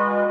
Bye.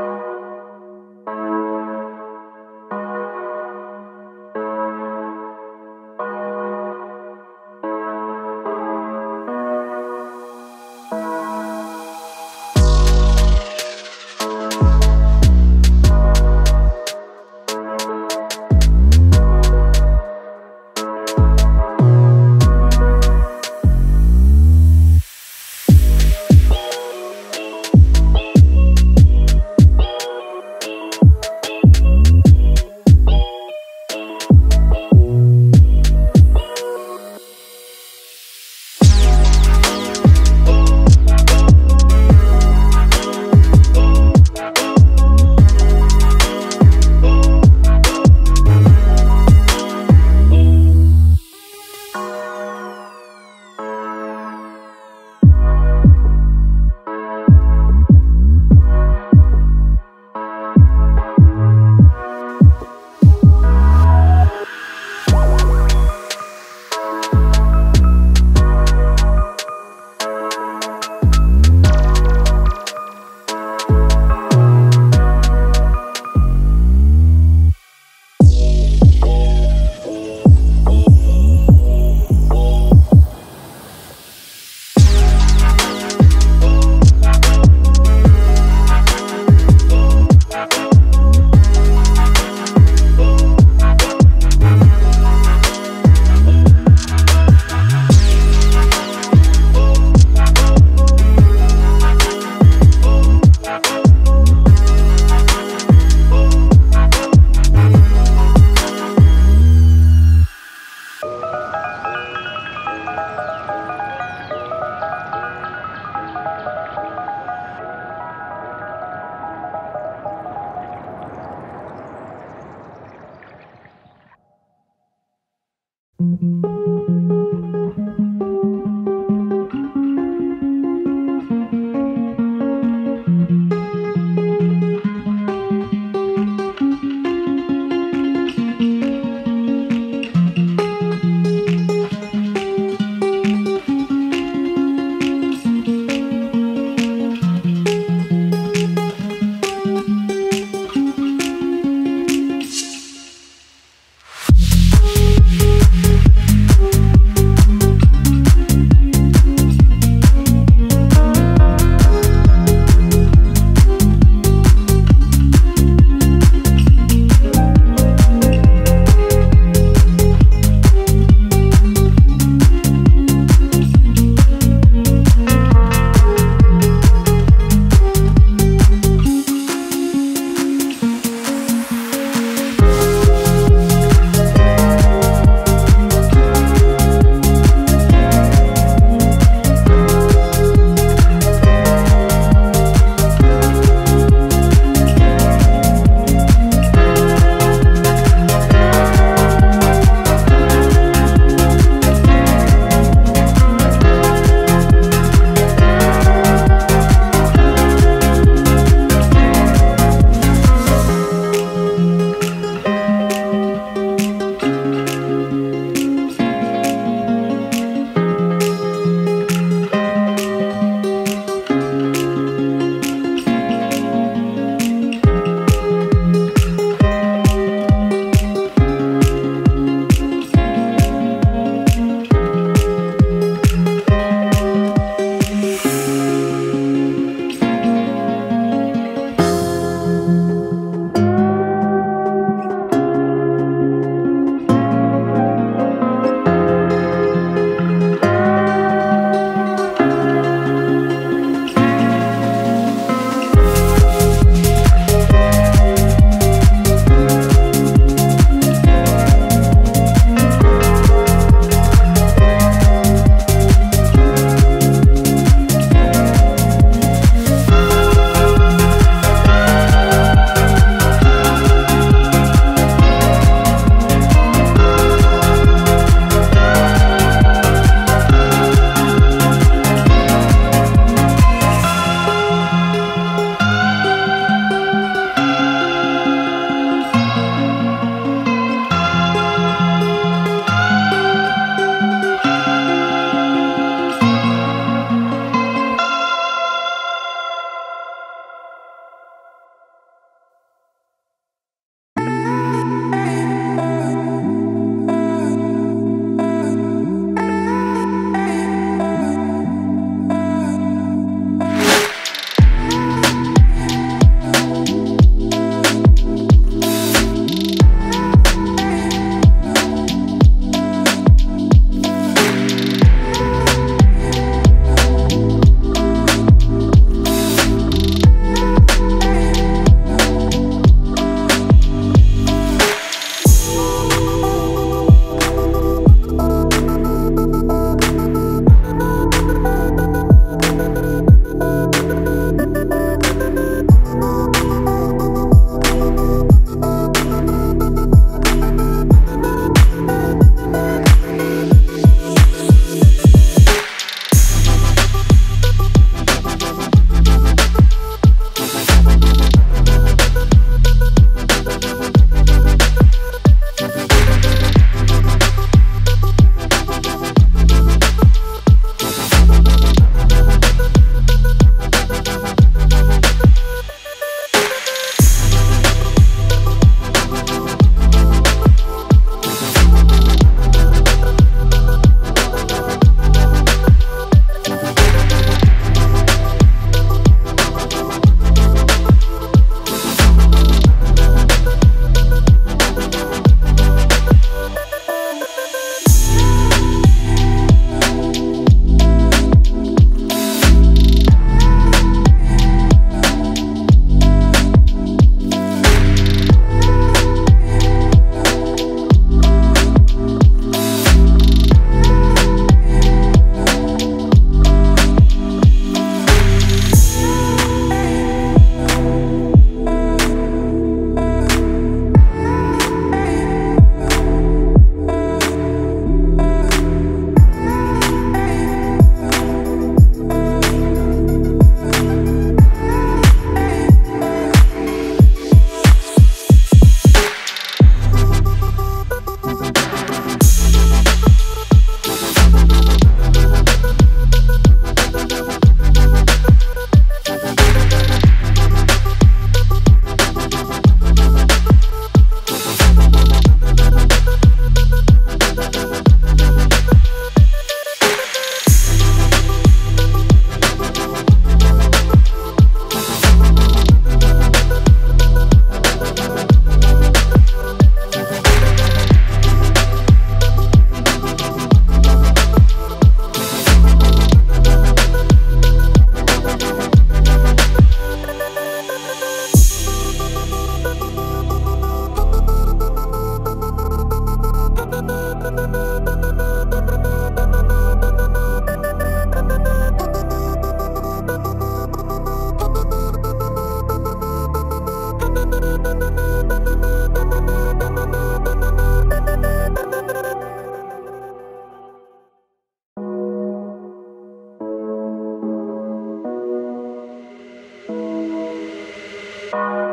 you